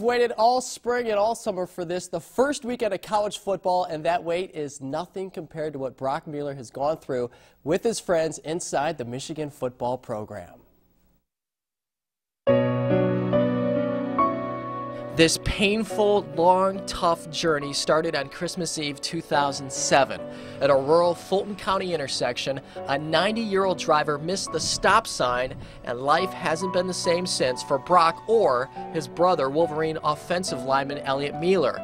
We've waited all spring and all summer for this, the first weekend of college football, and that wait is nothing compared to what Brock Mealer has gone through with his friends inside the Michigan football program. This painful, long, tough journey started on Christmas Eve 2007. At a rural Fulton County intersection, a 90-year-old driver missed the stop sign, and life hasn't been the same since for Brock or his brother, Wolverine offensive lineman Elliot Mealer.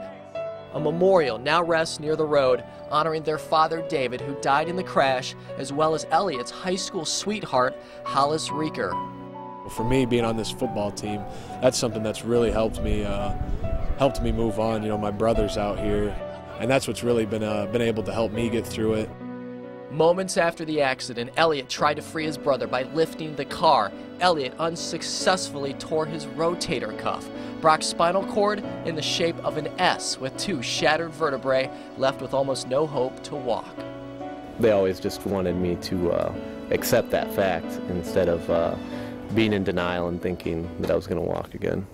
A memorial now rests near the road, honoring their father David, who died in the crash, as well as Elliot's high school sweetheart, Hollis Reeker. For me, being on this football team, that's something that's really helped me uh, helped me move on. You know, my brother's out here, and that's what's really been uh, been able to help me get through it. Moments after the accident, Elliot tried to free his brother by lifting the car. Elliot unsuccessfully tore his rotator cuff. Brock's spinal cord in the shape of an S with two shattered vertebrae, left with almost no hope to walk. They always just wanted me to uh, accept that fact instead of uh, being in denial and thinking that I was going to walk again.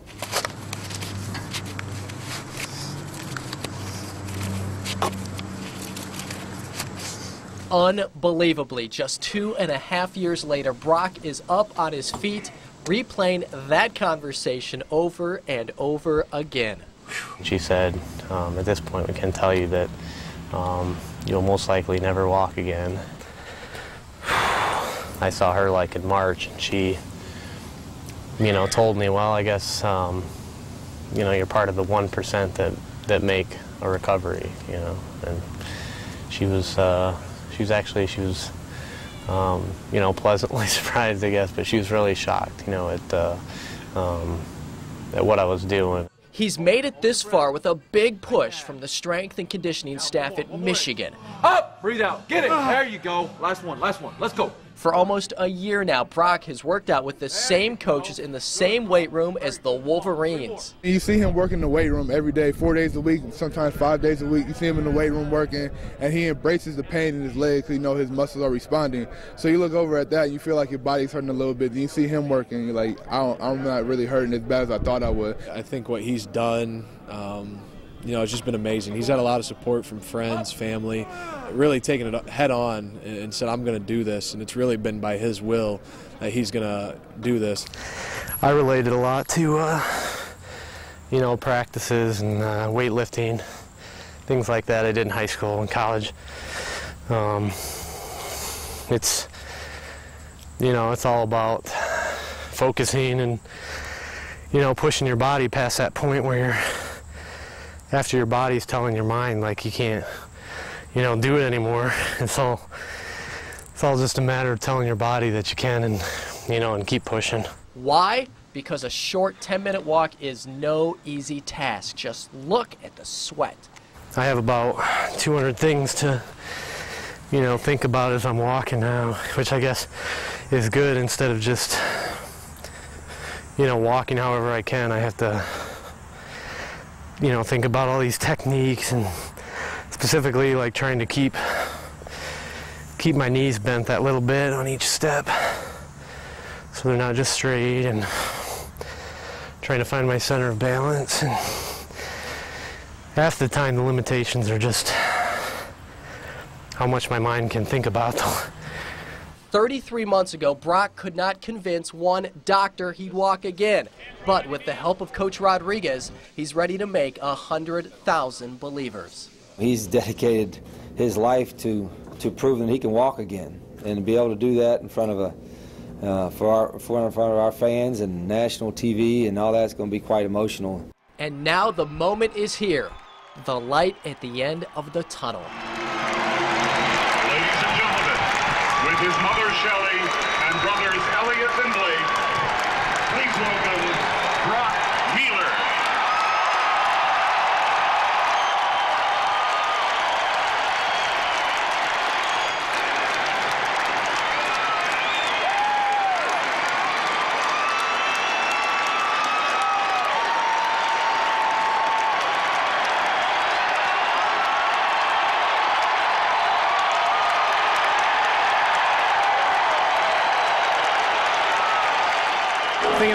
Unbelievably, just two and a half years later, Brock is up on his feet, replaying that conversation over and over again. She said, um, at this point, we can tell you that um, you'll most likely never walk again. I saw her like in March, and she you know, told me, well, I guess, um, you know, you're part of the 1% that, that make a recovery, you know. And she was, uh, she was actually, she was, um, you know, pleasantly surprised, I guess, but she was really shocked, you know, at, uh, um, at what I was doing. He's made it this far with a big push from the strength and conditioning staff at Michigan. Up, breathe out, get it. There you go. Last one, last one. Let's go. For almost a year now, Brock has worked out with the same coaches in the same weight room as the Wolverines. You see him working in the weight room every day, four days a week, sometimes five days a week. You see him in the weight room working, and he embraces the pain in his legs because you know his muscles are responding. So you look over at that, and you feel like your body's hurting a little bit. Then you see him working, you're like, I am not really hurting as bad as I thought I would. I think what he's done. Um, you know, it's just been amazing. He's had a lot of support from friends, family, really taken it head on and said, I'm going to do this. And it's really been by his will that he's going to do this. I related a lot to, uh, you know, practices and uh, weightlifting, things like that I did in high school and college. Um, it's, you know, it's all about focusing and, you know, pushing your body past that point where you're after your body's telling your mind like you can't, you know, do it anymore. It's all, it's all just a matter of telling your body that you can and, you know, and keep pushing. Why? Because a short 10 minute walk is no easy task. Just look at the sweat. I have about 200 things to, you know, think about as I'm walking now, which I guess is good instead of just, you know, walking however I can. I have to you know, think about all these techniques and specifically like trying to keep keep my knees bent that little bit on each step so they're not just straight and trying to find my center of balance. And half the time the limitations are just how much my mind can think about 33 months ago, Brock could not convince one doctor he'd walk again. But with the help of Coach Rodriguez, he's ready to make a 100,000 believers. He's dedicated his life to, to proving that he can walk again. And to be able to do that in front of a uh, for our for in front of our fans and national TV and all that's going to be quite emotional. And now the moment is here, the light at the end of the tunnel. His mother Shelley and brothers Elliot and Blake. Please welcome Brock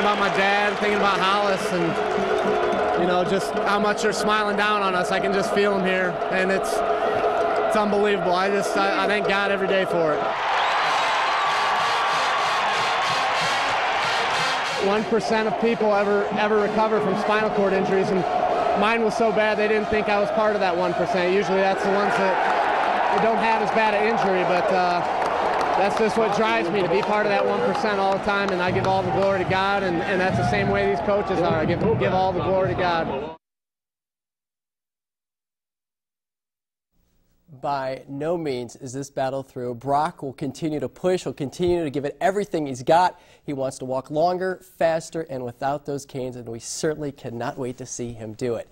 about my dad, thinking about Hollis, and you know just how much they're smiling down on us. I can just feel them here, and it's it's unbelievable. I just I, I thank God every day for it. One percent of people ever ever recover from spinal cord injuries, and mine was so bad they didn't think I was part of that one percent. Usually that's the ones that don't have as bad an injury, but. Uh, that's just what drives me to be part of that 1% all the time, and I give all the glory to God, and, and that's the same way these coaches are. I give, give all the glory to God. By no means is this battle through. Brock will continue to push. He'll continue to give it everything he's got. He wants to walk longer, faster, and without those canes, and we certainly cannot wait to see him do it.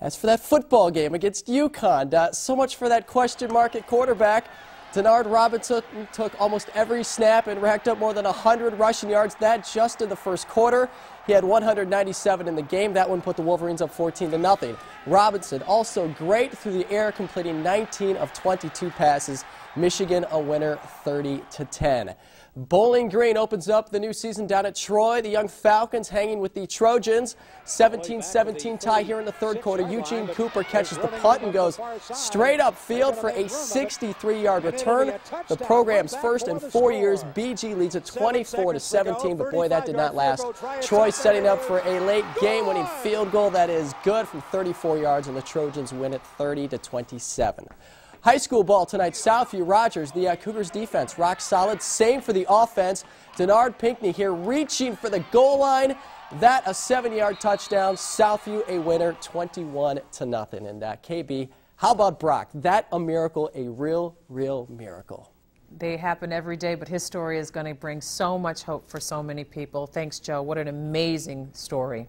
As for that football game against UConn, uh, so much for that question mark at quarterback. Denard Robinson took almost every snap and racked up more than 100 rushing yards. That just in the first quarter. He had 197 in the game. That one put the Wolverines up 14 to nothing. Robinson also great through the air, completing 19 of 22 passes. Michigan a winner 30 to 10. Bowling Green opens up the new season down at Troy. The young Falcons hanging with the Trojans. 17-17 tie here in the third quarter. Eugene Cooper catches the punt and goes straight up field for a 63-yard return. The program's first in four years. BG leads at 24 to 17, but boy, that did not last. Troy setting up for a late game-winning field goal that is good from 34 yards, and the Trojans win it 30 to 27. High school ball tonight, Southview Rogers, the uh, Cougars defense, rock solid. Same for the offense. Denard Pinckney here reaching for the goal line. That a seven-yard touchdown. Southview a winner, 21 to nothing. And uh, KB, how about Brock? That a miracle, a real, real miracle. They happen every day, but his story is going to bring so much hope for so many people. Thanks, Joe. What an amazing story.